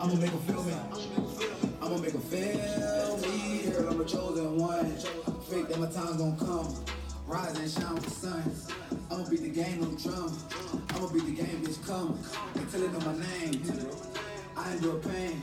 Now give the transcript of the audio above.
I'ma make them feel me. I'ma make them feel me. Girl, I'm a chosen one. Fake that my time gon' come. Rise and shine with the sun. I'ma beat the game on the drum. I'ma beat the game, bitch, come. They tell it on my name. I endure pain.